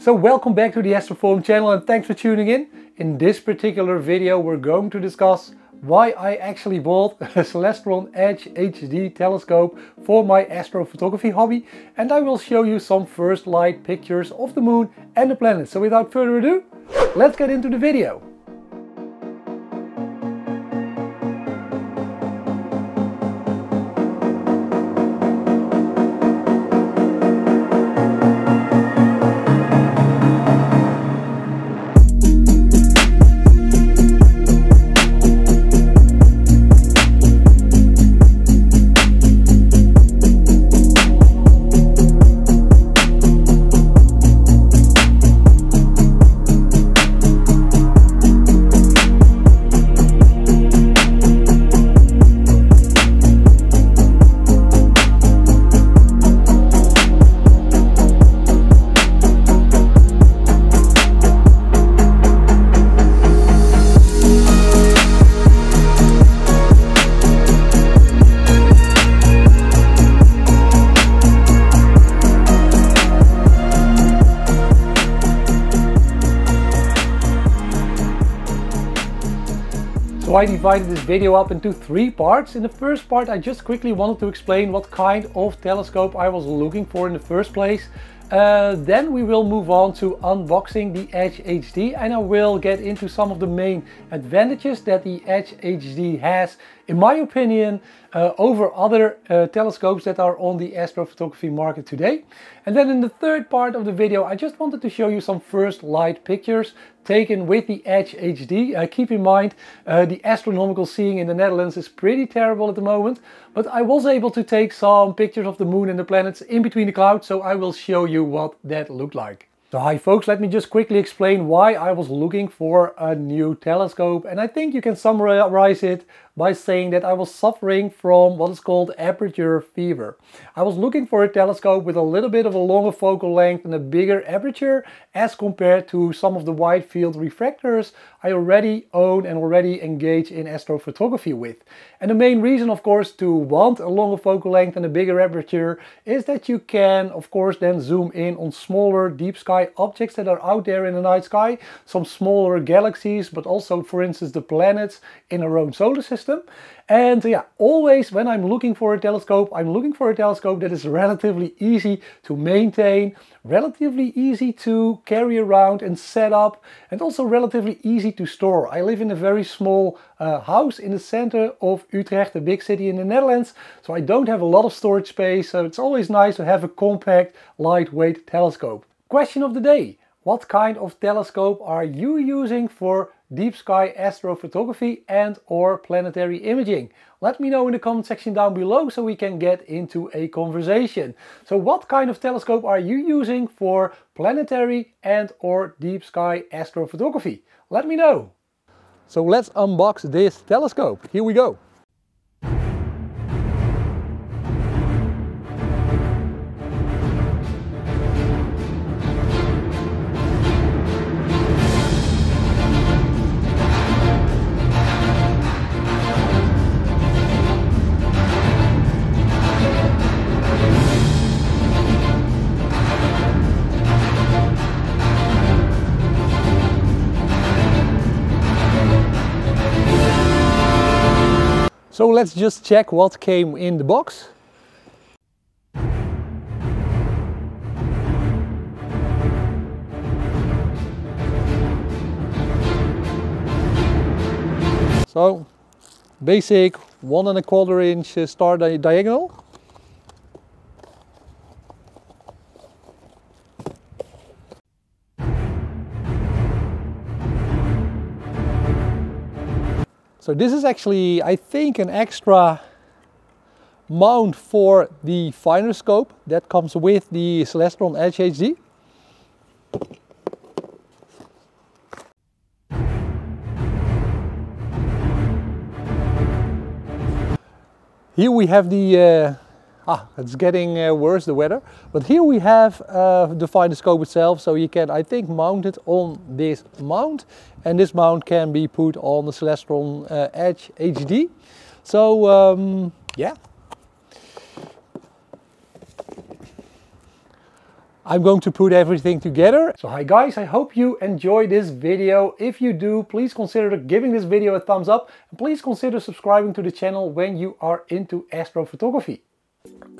So welcome back to the AstroForum channel and thanks for tuning in. In this particular video we're going to discuss why I actually bought a Celestron Edge HD telescope for my astrophotography hobby and I will show you some first light pictures of the moon and the planets. So without further ado, let's get into the video. I divided this video up into three parts. In the first part I just quickly wanted to explain what kind of telescope I was looking for in the first place. Uh, then we will move on to unboxing the Edge HD and I will get into some of the main advantages that the Edge HD has, in my opinion, uh, over other uh, telescopes that are on the astrophotography market today. And then in the third part of the video, I just wanted to show you some first light pictures taken with the Edge HD. Uh, keep in mind, uh, the astronomical seeing in the Netherlands is pretty terrible at the moment, but I was able to take some pictures of the moon and the planets in between the clouds, so I will show you what that looked like. So hi folks, let me just quickly explain why I was looking for a new telescope and I think you can summarize it by saying that I was suffering from what is called aperture fever. I was looking for a telescope with a little bit of a longer focal length and a bigger aperture as compared to some of the wide field refractors I already own and already engage in astrophotography with. And the main reason of course to want a longer focal length and a bigger aperture is that you can of course then zoom in on smaller deep sky objects that are out there in the night sky, some smaller galaxies, but also for instance the planets in our own solar system. And yeah, always when I'm looking for a telescope, I'm looking for a telescope that is relatively easy to maintain, relatively easy to carry around and set up, and also relatively easy to store. I live in a very small uh, house in the center of Utrecht, a big city in the Netherlands, so I don't have a lot of storage space, so it's always nice to have a compact, lightweight telescope. Question of the day. What kind of telescope are you using for deep sky astrophotography and or planetary imaging? Let me know in the comment section down below so we can get into a conversation. So what kind of telescope are you using for planetary and or deep sky astrophotography? Let me know. So let's unbox this telescope. Here we go. So let's just check what came in the box. So basic one and a quarter inch uh, star di diagonal. So this is actually, I think, an extra mount for the finder scope that comes with the Celestron Edge HD. Here we have the uh, ah, it's getting uh, worse, the weather. But here we have uh, the finder scope itself, so you can, I think, mount it on this mount. And this mount can be put on the Celestron uh, Edge HD. So, um, yeah. I'm going to put everything together. So hi guys, I hope you enjoy this video. If you do, please consider giving this video a thumbs up and please consider subscribing to the channel when you are into astrophotography.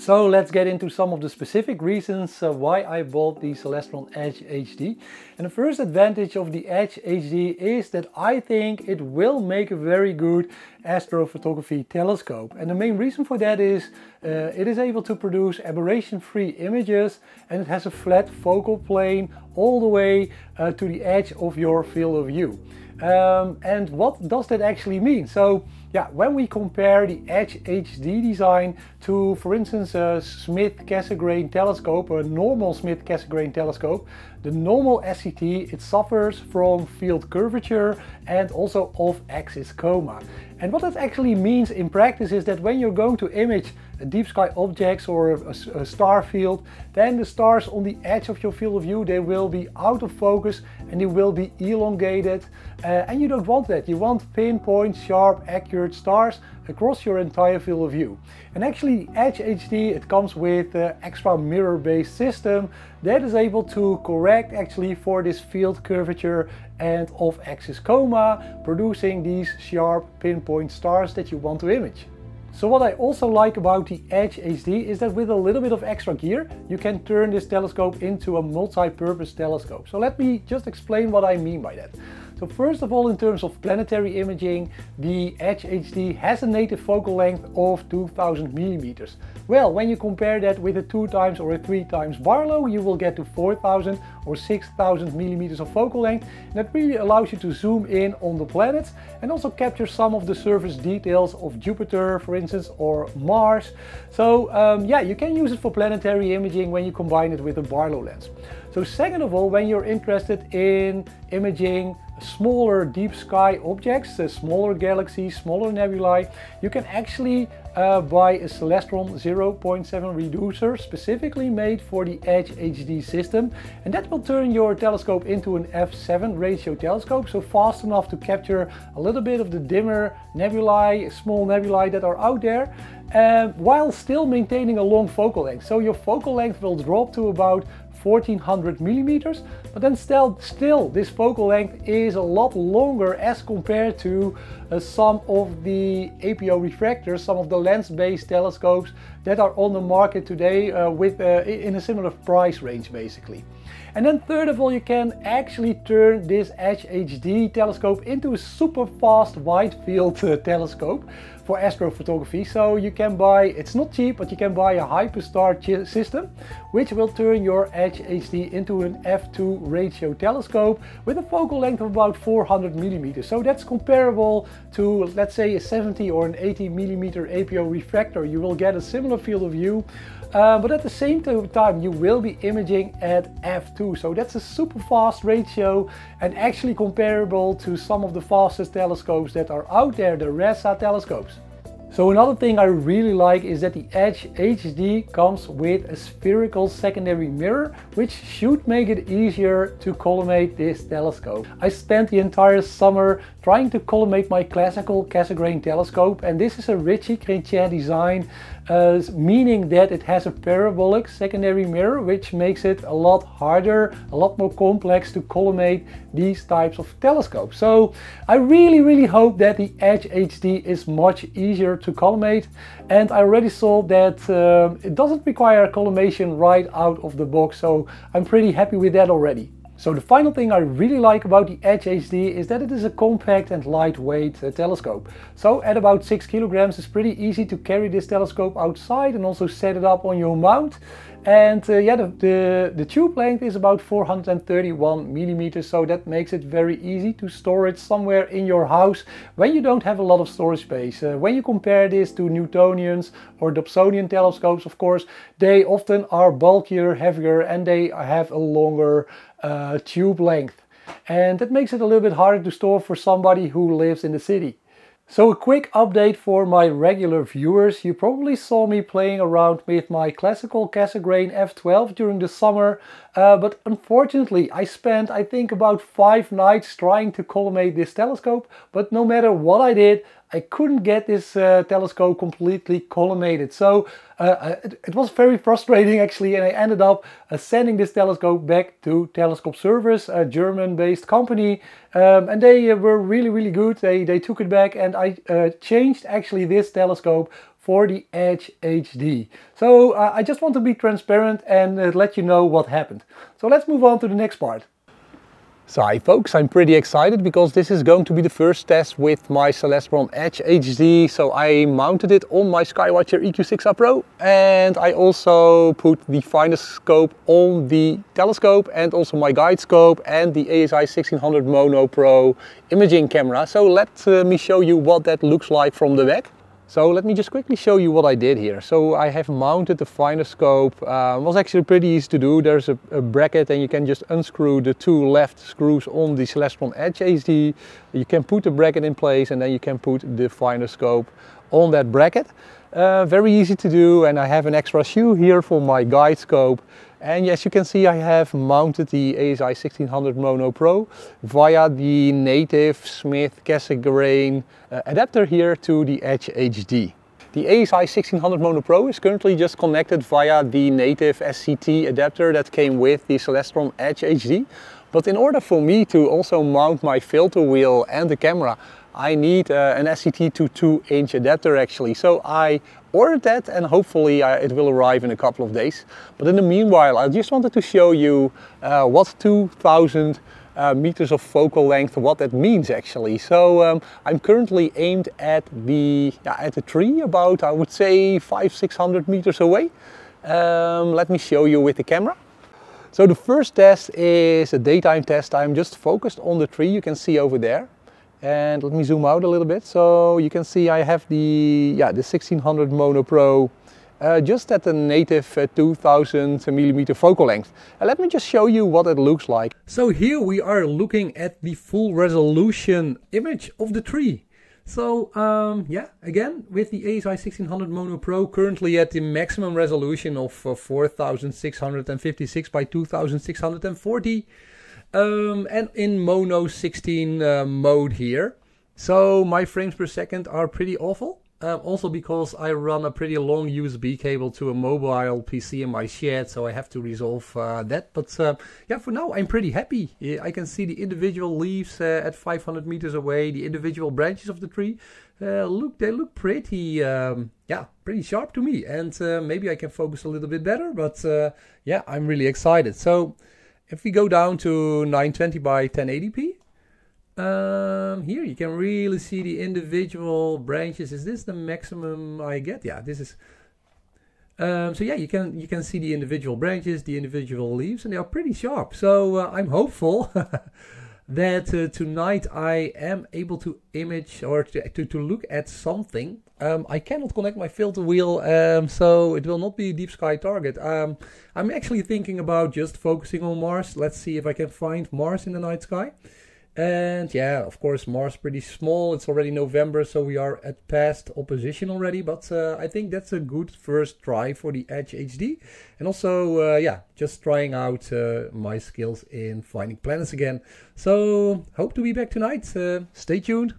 So let's get into some of the specific reasons uh, why I bought the Celestron Edge HD. And the first advantage of the Edge HD is that I think it will make a very good astrophotography telescope. And the main reason for that is uh, it is able to produce aberration-free images and it has a flat focal plane all the way uh, to the edge of your field of view. Um, and what does that actually mean? So yeah, when we compare the Edge HD design to, for instance, a Schmidt Cassegrain telescope, a normal Schmidt Cassegrain telescope, the normal SCT, it suffers from field curvature and also off-axis coma. And what that actually means in practice is that when you're going to image deep sky objects or a, a, star field, then the stars on the edge of your field of view, they will be out of focus and they will be elongated. Uh, and you don't want that. You want pinpoint, sharp, accurate stars across your entire field of view. And actually Edge HD, it comes with an extra mirror-based system that is able to correct actually for this field curvature and off-axis coma, producing these sharp pinpoint stars that you want to image. So what I also like about the Edge HD is that with a little bit of extra gear, you can turn this telescope into a multi-purpose telescope. So let me just explain what I mean by that. So first of all, in terms of planetary imaging, the Edge HD has a native focal length of 2000 millimeters. Well, when you compare that with a 2 times or a 3 times Barlow, you will get to 4000 or 6000 millimeters of focal length. And that really allows you to zoom in on the planets and also capture some of the surface details of Jupiter, for instance, or Mars. So um, yeah, you can use it for planetary imaging when you combine it with a Barlow lens. So second of all, when you're interested in imaging smaller deep sky objects, uh, smaller galaxies, smaller nebulae, you can actually uh, buy a Celestron 0.7 reducer specifically made for the Edge HD system and that will turn your telescope into an f7 ratio telescope so fast enough to capture a little bit of the dimmer nebulae, small nebulae that are out there uh, while still maintaining a long focal length. So your focal length will drop to about 1400 millimeters, but then still, still this focal length is a lot longer as compared to uh, some of the APO refractors, some of the lens-based telescopes that are on the market today uh, with uh, in a similar price range basically. And then third of all, you can actually turn this Edge HD telescope into a super fast wide field uh, telescope for astrophotography. So you can buy, it's not cheap, but you can buy a Hyperstar system, which will turn your Edge HD into an f2 ratio telescope with a focal length of about 400 millimeters. So that's comparable to, let's say, a 70 or an 80 millimeter APO refractor. You will get a similar field of view uh, but at the same time you will be imaging at f2 so that's a super fast ratio and actually comparable to some of the fastest telescopes that are out there the RASA telescopes. So another thing I really like is that the Edge HD comes with a spherical secondary mirror, which should make it easier to collimate this telescope. I spent the entire summer trying to collimate my classical Cassegrain telescope and this is a Ritchey Chrétien design uh, meaning that it has a parabolic secondary mirror which makes it a lot harder, a lot more complex to collimate these types of telescopes. So I really really hope that the Edge HD is much easier to collimate and I already saw that uh, it doesn't require collimation right out of the box so I'm pretty happy with that already. So the final thing I really like about the Edge HD is that it is a compact and lightweight uh, telescope. So at about 6 kilograms it's pretty easy to carry this telescope outside and also set it up on your mount. And uh, yeah, the, the, the, tube length is about 431 millimeters, so that makes it very easy to store it somewhere in your house when you don't have a lot of storage space. Uh, when you compare this to Newtonians or Dobsonian telescopes, of course, they often are bulkier, heavier, and they have a longer uh, tube length. And that makes it a little bit harder to store for somebody who lives in the city. So a quick update for my regular viewers. You probably saw me playing around with my classical Cassegrain F12 during the summer, uh, but unfortunately I spent I think about five nights trying to collimate this telescope, but no matter what I did, I couldn't get this uh, telescope completely collimated. So uh, it, it, was very frustrating actually and I ended up uh, sending this telescope back to Telescope Service, a German-based company um, and they uh, were really really good. They, they took it back and I uh, changed actually this telescope for the Edge HD. So uh, I just want to be transparent and uh, let you know what happened. So let's move on to the next part. So hi folks, I'm pretty excited because this is going to be the first test with my Celestron Edge HD. So I mounted it on my Skywatcher EQ6R Pro and I also put the finder scope on the telescope and also my guide scope and the ASI 1600 Mono Pro imaging camera. So let uh, me show you what that looks like from the back. So let me just quickly show you what I did here. So I have mounted the finder scope. Uh, it was actually pretty easy to do. There's a, a, bracket and you can just unscrew the two left screws on the Celestron Edge HD. You can put the bracket in place and then you can put the finder scope on that bracket. Uh, very easy to do and I have an extra shoe here for my guide scope. And as you can see I have mounted the ASI 1600 Mono Pro via the native Schmidt Cassegrain uh, adapter here to the Edge HD. The ASI 1600 Mono Pro is currently just connected via the native SCT adapter that came with the Celestron Edge HD. But in order for me to also mount my filter wheel and the camera, I need uh, an SCT to 2 inch adapter actually. So I ordered that and hopefully uh, it will arrive in a couple of days. But in the meanwhile, I just wanted to show you uh, what 2000 uh, meters of focal length, what that means actually. So um, I'm currently aimed at the, at the tree about, I would say, five, 600 meters away. Um, let me show you with the camera. So the first test is a daytime test. I'm just focused on the tree you can see over there and let me zoom out a little bit so you can see I have the yeah the 1600 Mono Pro uh, just at the native uh, 2000 millimeter focal length. And let me just show you what it looks like. So here we are looking at the full resolution image of the tree. So um, yeah, again with the ASI 1600 Mono Pro currently at the maximum resolution of uh, 4656 by 2640 um, and in mono 16 uh, mode here. So my frames per second are pretty awful. Uh, also because I run a pretty long USB cable to a mobile PC in my shed, so I have to resolve uh, that. But uh, yeah, for now I'm pretty happy. I can see the individual leaves uh, at 500 meters away, the individual branches of the tree. Uh, look, they look pretty, um, yeah, pretty sharp to me. And uh, maybe I can focus a little bit better, but yeah, I'm really excited. So if we go down to 920 by 1080p, um, here you can really see the individual branches. Is this the maximum I get? Yeah, this is. Um, so yeah, you can you can see the individual branches, the individual leaves, and they are pretty sharp. So uh, I'm hopeful that uh, tonight I am able to image or to, to, to look at something. Um, I cannot connect my filter wheel, um, so it will not be a deep sky target. Um, I'm actually thinking about just focusing on Mars. Let's see if I can find Mars in the night sky. And yeah, of course, Mars pretty small. It's already November, so we are at past opposition already. But uh, I think that's a good first try for the Edge HD. And also, uh, yeah, just trying out uh, my skills in finding planets again. So hope to be back tonight. Uh, stay tuned.